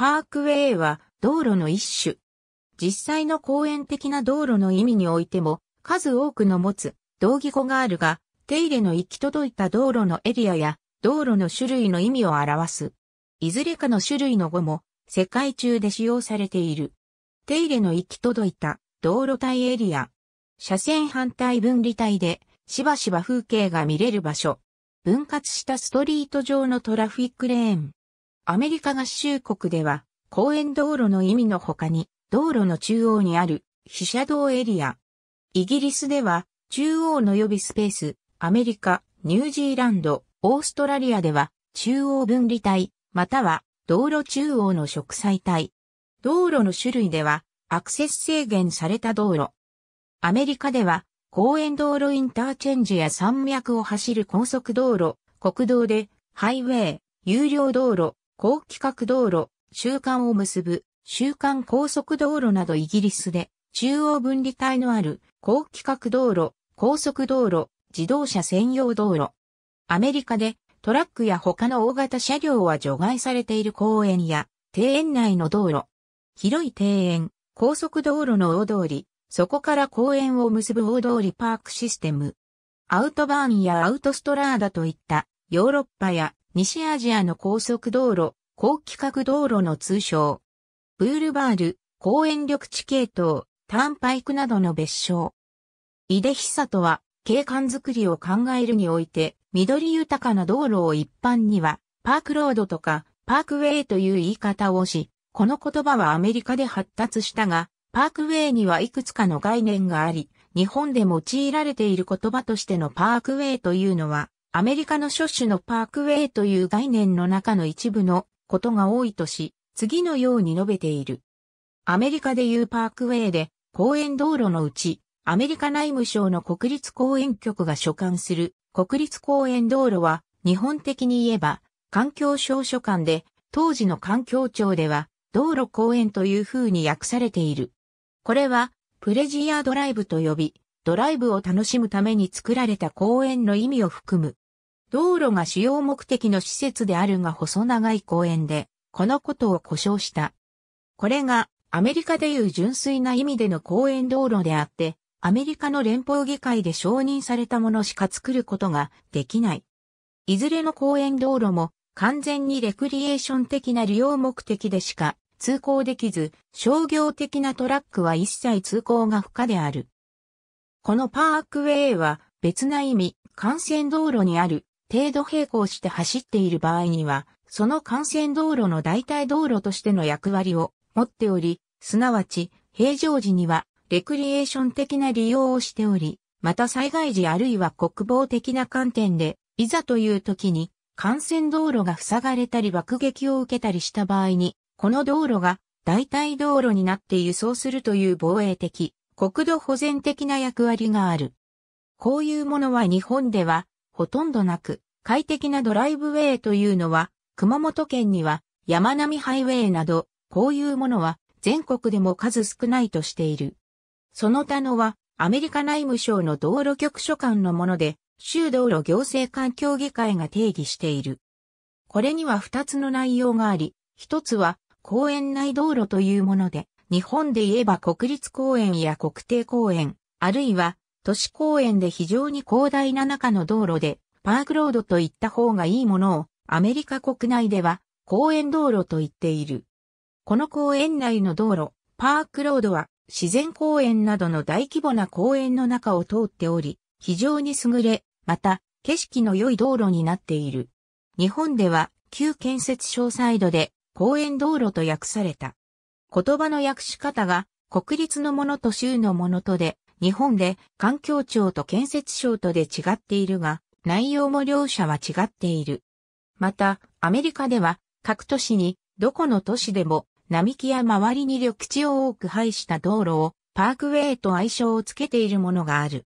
パークウェイは道路の一種。実際の公園的な道路の意味においても数多くの持つ同義語があるが、手入れの行き届いた道路のエリアや道路の種類の意味を表す。いずれかの種類の語も世界中で使用されている。手入れの行き届いた道路帯エリア。車線反対分離帯でしばしば風景が見れる場所。分割したストリート上のトラフィックレーン。アメリカ合衆国では公園道路の意味の他に道路の中央にある被車道エリア。イギリスでは中央の予備スペース、アメリカ、ニュージーランド、オーストラリアでは中央分離帯、または道路中央の植栽帯。道路の種類ではアクセス制限された道路。アメリカでは公園道路インターチェンジや山脈を走る高速道路、国道でハイウェイ、有料道路、高規格道路、習慣を結ぶ週間高速道路などイギリスで中央分離帯のある高規格道路、高速道路、自動車専用道路。アメリカでトラックや他の大型車両は除外されている公園や庭園内の道路。広い庭園、高速道路の大通り、そこから公園を結ぶ大通りパークシステム。アウトバーンやアウトストラーダといったヨーロッパや西アジアの高速道路、高規格道路の通称。ブールバール、公園緑地系統、ターンパイクなどの別称。イデヒサとは、景観づくりを考えるにおいて、緑豊かな道路を一般には、パークロードとか、パークウェイという言い方をし、この言葉はアメリカで発達したが、パークウェイにはいくつかの概念があり、日本で用いられている言葉としてのパークウェイというのは、アメリカの諸種のパークウェイという概念の中の一部のことが多いとし、次のように述べている。アメリカでいうパークウェイで、公園道路のうち、アメリカ内務省の国立公園局が所管する国立公園道路は、日本的に言えば、環境省所管で、当時の環境庁では、道路公園という風に訳されている。これは、プレジアドライブと呼び、ドライブを楽しむために作られた公園の意味を含む。道路が主要目的の施設であるが細長い公園で、このことを故障した。これがアメリカでいう純粋な意味での公園道路であって、アメリカの連邦議会で承認されたものしか作ることができない。いずれの公園道路も完全にレクリエーション的な利用目的でしか通行できず、商業的なトラックは一切通行が不可である。このパークウェイは別な意味、幹線道路にある程度並行して走っている場合には、その幹線道路の代替道路としての役割を持っており、すなわち、平常時には、レクリエーション的な利用をしており、また災害時あるいは国防的な観点で、いざという時に、幹線道路が塞がれたり爆撃を受けたりした場合に、この道路が代替道路になって輸送するという防衛的、国土保全的な役割がある。こういうものは日本ではほとんどなく、快適なドライブウェイというのは熊本県には山並ハイウェイなど、こういうものは全国でも数少ないとしている。その他のはアメリカ内務省の道路局所管のもので、州道路行政環境議会が定義している。これには二つの内容があり、一つは公園内道路というもので、日本で言えば国立公園や国定公園、あるいは都市公園で非常に広大な中の道路で、パークロードといった方がいいものをアメリカ国内では公園道路と言っている。この公園内の道路、パークロードは自然公園などの大規模な公園の中を通っており、非常に優れ、また景色の良い道路になっている。日本では旧建設省サイドで公園道路と訳された。言葉の訳し方が国立のものと州のものとで、日本で環境庁と建設省とで違っているが、内容も両者は違っている。また、アメリカでは各都市にどこの都市でも並木や周りに緑地を多く配した道路をパークウェイと愛称をつけているものがある。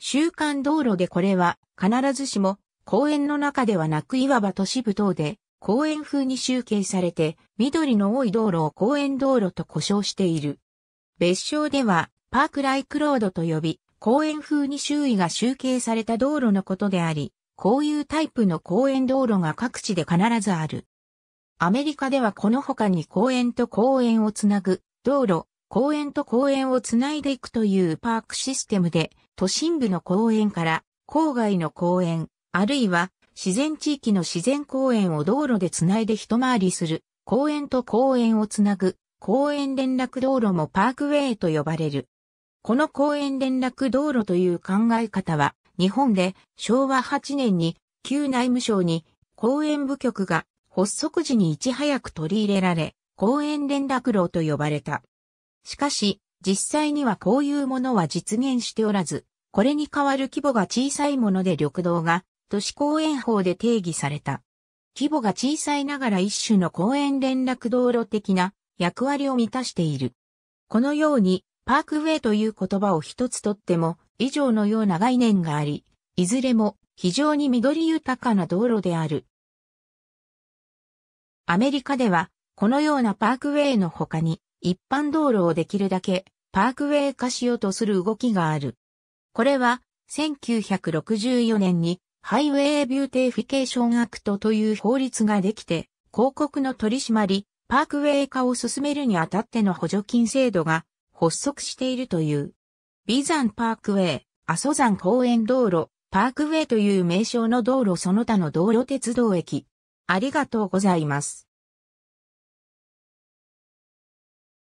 週間道路でこれは必ずしも公園の中ではなくいわば都市部等で公園風に集計されて緑の多い道路を公園道路と呼称している。別称ではパークライクロードと呼び公園風に周囲が集計された道路のことであり、こういうタイプの公園道路が各地で必ずある。アメリカではこの他に公園と公園をつなぐ道路、公園と公園をつないでいくというパークシステムで、都心部の公園から郊外の公園、あるいは自然地域の自然公園を道路でつないで一回りする公園と公園をつなぐ公園連絡道路もパークウェイと呼ばれる。この公園連絡道路という考え方は日本で昭和8年に旧内務省に公園部局が発足時にいち早く取り入れられ、公園連絡路と呼ばれた。しかし、実際にはこういうものは実現しておらず、これに代わる規模が小さいもので緑道が都市公園法で定義された。規模が小さいながら一種の公園連絡道路的な役割を満たしている。このように、パークウェイという言葉を一つとっても、以上のような概念があり、いずれも非常に緑豊かな道路である。アメリカでは、このようなパークウェイの他に、一般道路をできるだけパークウェイ化しようとする動きがある。これは、1964年に Highway Beautification Act という法律ができて、広告の取り締まり、パークウェイ化を進めるにあたっての補助金制度が発足しているという。眉山パークウェイ、阿蘇山公園道路、パークウェイという名称の道路その他の道路鉄道駅。ありがとうございます。